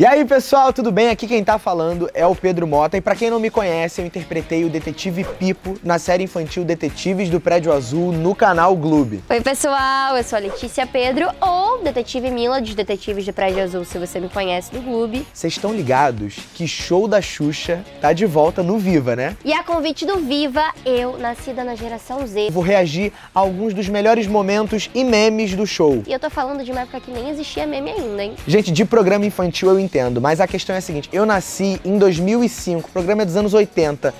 E aí, pessoal, tudo bem? Aqui quem tá falando é o Pedro Mota. E pra quem não me conhece, eu interpretei o detetive Pipo na série infantil Detetives do Prédio Azul no canal Gloob. Oi, pessoal, eu sou a Letícia Pedro, ou Detetive Mila dos Detetives do Prédio Azul, se você me conhece do Gloob. Vocês estão ligados que show da Xuxa tá de volta no Viva, né? E a convite do Viva, eu, nascida na geração Z. Vou reagir a alguns dos melhores momentos e memes do show. E eu tô falando de uma época que nem existia meme ainda, hein? Gente, de programa infantil eu entendo, mas a questão é a seguinte: eu nasci em 2005, o programa é dos anos 80.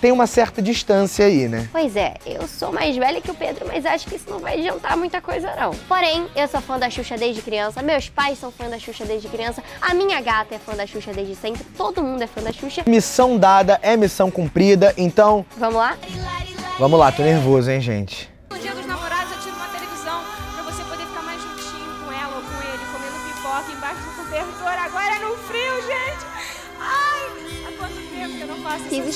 Tem uma certa distância aí, né? Pois é, eu sou mais velha que o Pedro, mas acho que isso não vai adiantar muita coisa, não. Porém, eu sou fã da Xuxa desde criança, meus pais são fã da Xuxa desde criança, a minha gata é fã da Xuxa desde sempre, todo mundo é fã da Xuxa. Missão dada é missão cumprida, então. Vamos lá? Vamos lá, tô nervoso, hein, gente?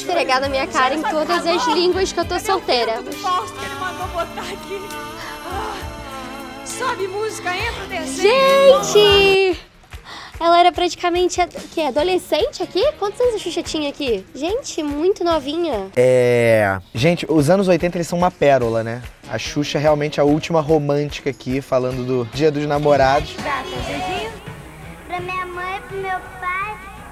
Esfregar na minha cara em todas as línguas que eu tô solteira. filtro do Fausto que ele mandou botar aqui? Ah, sobe música, entra o desenho. Gente! Ela era praticamente que, adolescente aqui? Quantos anos a Xuxa tinha aqui? Gente, muito novinha. É. Gente, os anos 80 eles são uma pérola, né? A Xuxa é realmente a última romântica aqui, falando do Dia dos Namorados. Gata,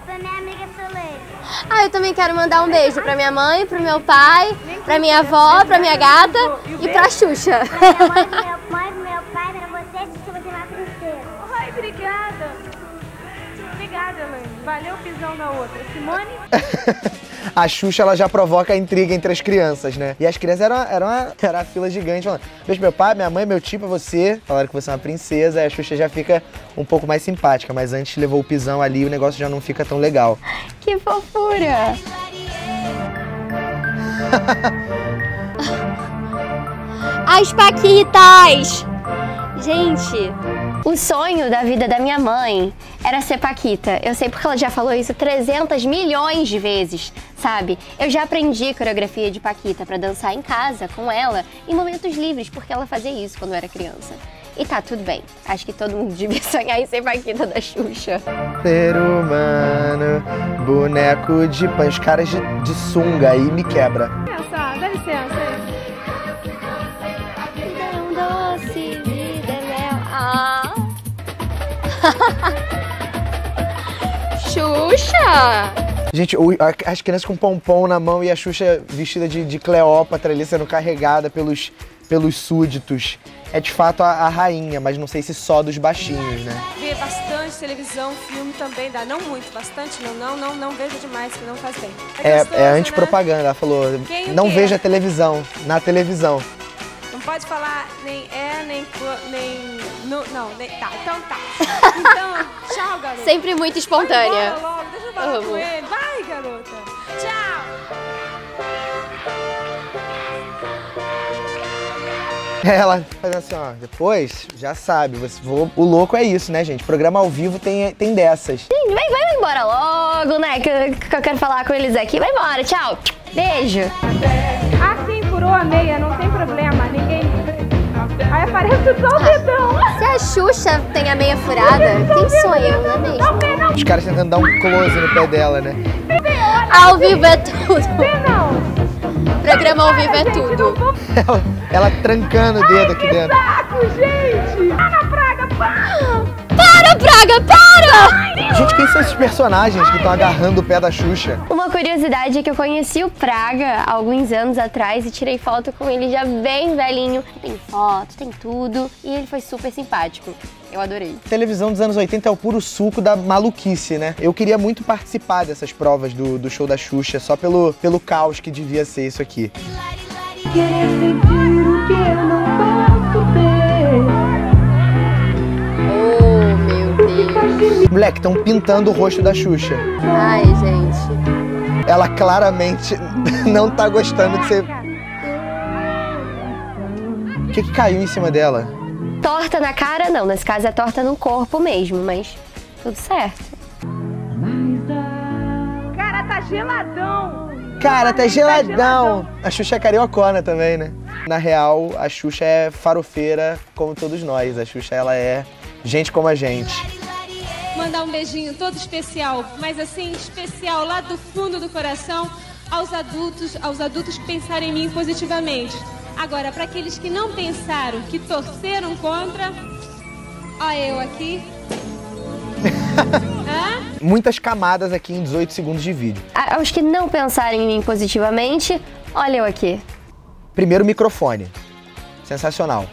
pra minha amiga Soleil. Ah, eu também quero mandar um beijo pra minha mãe, pro meu pai, pra minha avó, pra minha gata e pra Xuxa. Pra minha mãe, pro meu pai, pro meu pai, pra você, se você é uma princesa. Ai, obrigada. Obrigada, Elaine. Valeu o pisão da outra. Simone? a Xuxa ela já provoca a intriga entre as crianças, né? E as crianças eram, eram uma, era uma fila gigante falando: beijo meu pai, minha mãe, meu tio pra você. Falaram que você é uma princesa, aí a Xuxa já fica um pouco mais simpática, mas antes levou o pisão ali e o negócio já não fica tão legal. Que fofura! As Paquitas! Gente, o sonho da vida da minha mãe era ser Paquita. Eu sei porque ela já falou isso 300 milhões de vezes, sabe? Eu já aprendi coreografia de Paquita pra dançar em casa com ela em momentos livres, porque ela fazia isso quando eu era criança. E tá tudo bem. Acho que todo mundo devia sonhar em ser Paquita da Xuxa. Ser humano, boneco de pão, os caras de, de sunga aí me quebra. Xuxa! Gente, o- a- as crianças com pompom na mão e a Xuxa vestida de, de Cleópatra ali sendo carregada pelos, pelos súditos. É de fato a, a rainha, mas não sei se só dos baixinhos, né? Ver bastante televisão, filme também dá. Não muito, bastante não, não, não, não veja demais, que não faz bem. É, gostoso, é né? antipropaganda. Ela falou: Quem não quê? veja televisão, na televisão. Não pode falar nem é, nem nem. Não, não, nem. Tá, então tá. Então, tchau, garota. Sempre muito espontânea. Vai logo, deixa eu falar Amo. com ele. Vai, garota. Tchau. Ela fazendo assim, ó, depois, já sabe, você, vou- o louco é isso, né, gente? Programa ao vivo tem, tem dessas. Gente, vai, vai embora logo, né? Que, que eu quero falar com eles aqui. Vai embora, tchau. Beijo. Ah, sim, furou a meia, não tem problema. Ninguém. Aí aparece só o dedão. Se a Xuxa tem a meia furada, quem sou eu, não é mesmo? Os caras tentando dar um close no pé dela, né? Ao vivo é tudo. Não. Programa ao vivo é tudo. Ela, ela trancando o dedo aqui dentro. Saco, gente. Ah, na praga, pá. Para, Praga, para! Gente, quem são esses personagens que estão agarrando o pé da Xuxa? Uma curiosidade é que eu conheci o Praga há alguns anos atrás e tirei foto com ele já bem velhinho. Tem foto, tem tudo. E ele foi super simpático. Eu adorei. televisão dos anos 80 é o puro suco da maluquice, né? Eu queria muito participar dessas provas do, do show da Xuxa, só pelo, pelo caos que devia ser isso aqui. Oh, Moleque, estão pintando o rosto da Xuxa. Ai, gente. Ela claramente não tá gostando de ser. O que, que caiu em cima dela? Torta na cara, não. Nesse caso é torta no corpo mesmo, mas tudo certo. Cara, tá geladão. Cara, tá geladão. A Xuxa é cariocona também, né? Na real, a Xuxa é farofeira como todos nós. A Xuxa, ela é gente como a gente. Mandar um beijinho todo especial, mas assim, especial lá do fundo do coração aos adultos, aos adultos que pensaram em mim positivamente. Agora, para aqueles que não pensaram, que torceram contra, ó eu aqui. Hã? Muitas camadas aqui em 18 segundos de vídeo. A- Aos que não pensarem em mim positivamente, olha eu aqui. Primeiro, microfone. Sensacional.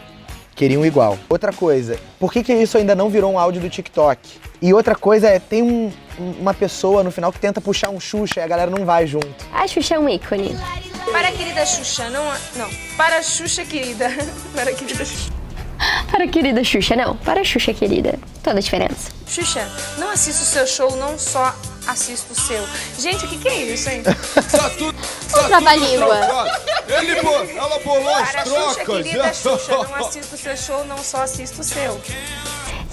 Queriam igual. Outra coisa, por que, que isso ainda não virou um áudio do TikTok? E outra coisa é, tem um- um- uma pessoa no final que tenta puxar um Xuxa e a galera não vai junto. A Xuxa é um ícone. Para a querida Xuxa, não. Não. Para a Xuxa querida. Para a querida Xuxa. Para a querida Xuxa, não. Para a Xuxa querida. Toda a diferença. Xuxa, não assisto o seu show, não só assisto o seu. Gente, o que, que é isso, hein? Um trava-língua. Ele, ela bolou as Para a Xuxa trocas. querida Xuxa, não assisto o seu show, não só assisto o seu.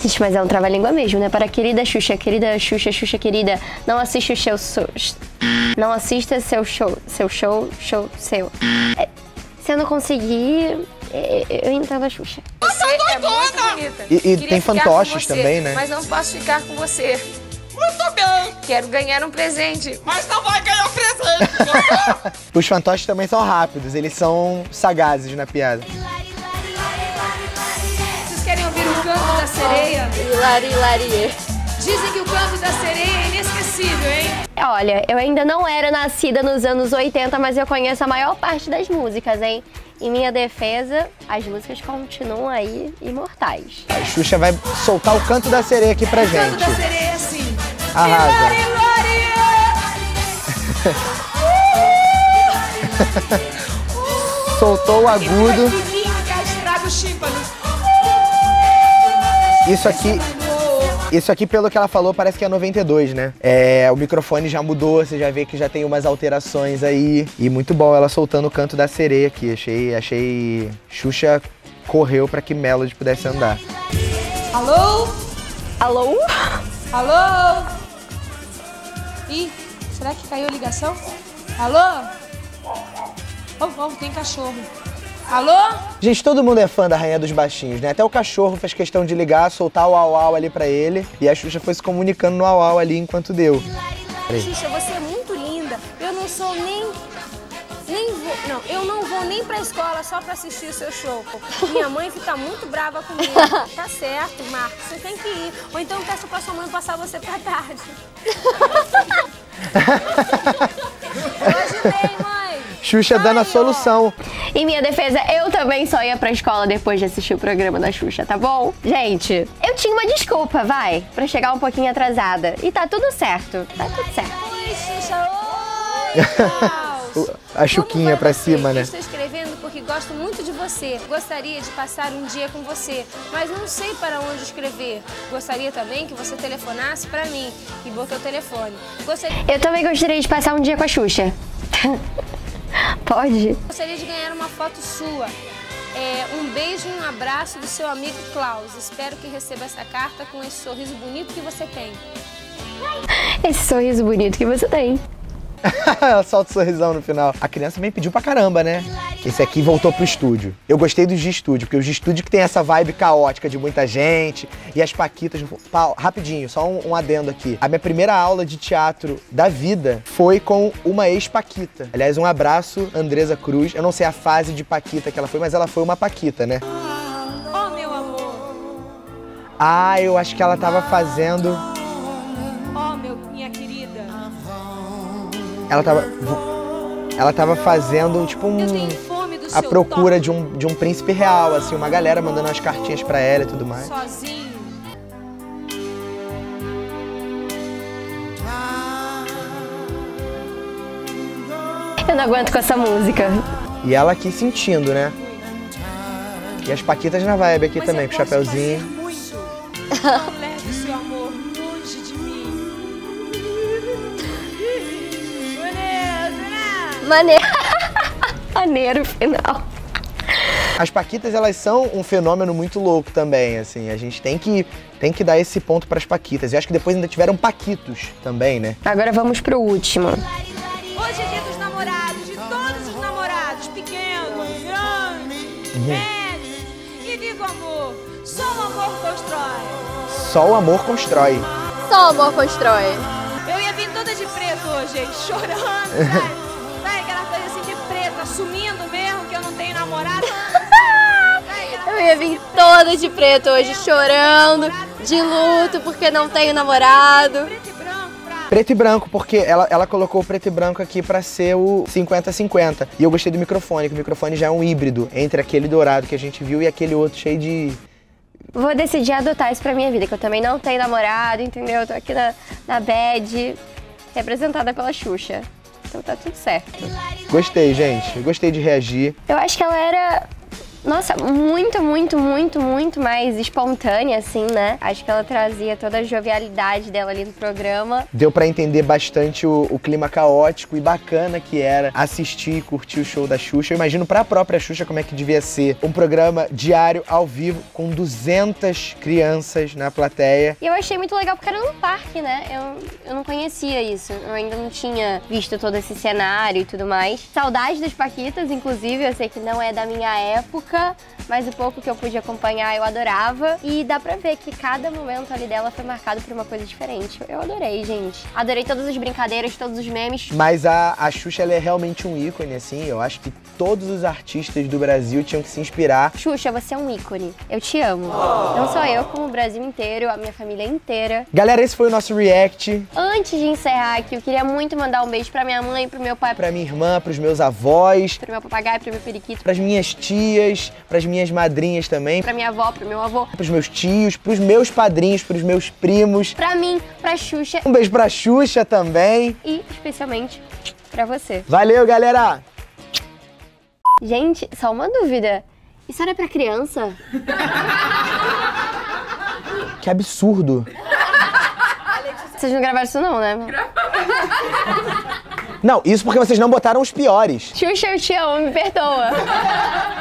Gente, mas é um trava-língua mesmo, né? Para a querida Xuxa, querida Xuxa, Xuxa querida, não assiste o seu... so- Não assista seu show, seu show, show seu. É, se eu não conseguir, é, eu entendo a Xuxa. Você é muito bonita. E- e tem fantoches você, também, né? Mas não posso ficar com você. Muito bem. Quero ganhar um presente. Mas não vai ganhar presente. Os fantoches também são rápidos, eles são sagazes na piada. Vocês querem ouvir o canto da sereia? Hilari, hilari. Dizem que o canto da sereia é inesquecível, hein? Olha, eu ainda não era nascida nos anos 80, mas eu conheço a maior parte das músicas, hein? Em minha defesa, as músicas continuam aí imortais. A Xuxa vai soltar o canto da sereia aqui pra O canto gente. da sereia é assim. Arrasa. Soltou o agudo. Isso aqui, isso aqui, pelo que ela falou, parece que é 92, né? É, o microfone já mudou, você já vê que já tem umas alterações aí. E muito bom ela soltando o canto da sereia aqui. Achei, achei. Xuxa correu pra que Melody pudesse andar. Alô? Alô? Alô? Ih, será que caiu a ligação? Alô? Oh, oh, tem cachorro. Alô? Gente, todo mundo é fã da Rainha dos Baixinhos, né? Até o cachorro fez questão de ligar, soltar o au-au ali pra ele. E a Xuxa foi se comunicando no au-au ali enquanto deu. Xuxa, você é muito linda. Eu não sou nem. Nem vou, não, eu não vou nem pra escola só pra assistir o seu show. Minha mãe fica muito brava comigo. Tá certo, Marcos, você tem que ir. Ou então peça pra sua mãe passar você pra tarde. Mãe. Xuxa dando a solução. Em minha defesa, eu também só ia pra escola depois de assistir o programa da Xuxa, tá bom? Gente, eu tinha uma desculpa, vai, pra chegar um pouquinho atrasada. E tá tudo certo, tá tudo certo. Oi, Xuxa. Oi. A Chuquinha pra cima, né? Gosto muito de você. Gostaria de passar um dia com você, mas não sei para onde escrever. Gostaria também que você telefonasse para mim e botou o telefone. Gostaria, Eu também gostaria de passar um dia com a Xuxa. Pode? gostaria de ganhar uma foto sua. É, um beijo e um abraço do seu amigo Klaus. Espero que receba essa carta com esse sorriso bonito que você tem. Esse sorriso bonito que você tem. Ela solta o sorrisão no final. A criança também pediu pra caramba, né? Esse aqui voltou pro estúdio. Eu gostei dos de estúdio, porque os de estúdio que tem essa vibe caótica de muita gente e as paquitas. Pau, rapidinho, só um, um adendo aqui. A minha primeira aula de teatro da vida foi com uma ex-paquita. Aliás, um abraço, Andresa Cruz. Eu não sei a fase de paquita que ela foi, mas ela foi uma paquita, né? Oh, meu amor. Ah, eu acho que ela tava fazendo. Ela tava. Ela tava fazendo, tipo, um. A procura de um, de um príncipe real, assim, uma galera mandando umas cartinhas pra ela e tudo mais. sozinho. Eu não aguento com essa música. E ela aqui sentindo, né? E as paquitas na vibe aqui Mas também, com o posso Maneiro. Maneiro final. As paquitas, elas são um fenômeno muito louco também, assim. A gente tem que, tem que dar esse ponto pras paquitas. E acho que depois ainda tiveram paquitos também, né? Agora vamos pro último. Hoje é dia dos namorados, de todos os namorados, pequenos, grandes, Uhum. médios. E viva o amor. Só o amor constrói. Só o amor constrói. Só o amor constrói. Eu ia vir toda de preto hoje, gente, chorando? Sabe Eu vir toda de preto hoje, chorando, de luto, porque não tenho namorado. Preto e branco pra... Preto e branco, porque ela, ela colocou o preto e branco aqui pra ser o 50-50. E eu gostei do microfone, que o microfone já é um híbrido entre aquele dourado que a gente viu e aquele outro cheio de. Vou decidir adotar isso pra minha vida, que eu também não tenho namorado, entendeu? Eu tô aqui na, na bad, representada pela Xuxa. Então tá tudo certo. Gostei, gente. Gostei de reagir. Eu acho que ela era, nossa, muito, muito, muito, muito mais espontânea, assim, né? Acho que ela trazia toda a jovialidade dela ali no programa. Deu pra entender bastante o, o clima caótico e bacana que era assistir e curtir o show da Xuxa. Eu imagino pra própria Xuxa como é que devia ser um programa diário ao vivo com 200 crianças na plateia. E eu achei muito legal porque era num parque, né? Eu, eu não conhecia isso. Eu ainda não tinha visto todo esse cenário e tudo mais. Saudade das Paquitas, inclusive. Eu sei que não é da minha época, mas o pouco que eu pude acompanhar eu adorava. E dá pra ver que cada momento ali dela foi marcado por uma coisa diferente. Eu adorei, gente. Adorei todas as brincadeiras, todos os memes. Mas a, a Xuxa ela é realmente um ícone, assim. Eu acho que todos os artistas do Brasil tinham que se inspirar. Xuxa, você é um ícone. Eu te amo. Não só eu, como o Brasil inteiro, a minha família inteira. Galera, esse foi o nosso react. Antes de encerrar aqui, eu queria muito mandar um beijo pra minha mãe, pro meu pai, Pra minha irmã, pros meus avós, pro meu papagaio, pro meu periquito, pras minhas tias, pras minhas madrinhas também, pra minha avó, pro meu avô, pros meus tios, pros meus padrinhos, pros meus primos. pra mim, pra Xuxa Um beijo pra Xuxa também. e especialmente pra você. Valeu, galera! Gente, só uma dúvida. Isso era pra criança? Que absurdo. Vocês não gravaram isso não, né? Não, isso porque vocês não botaram os piores. Xuxa, eu te amo, me perdoa.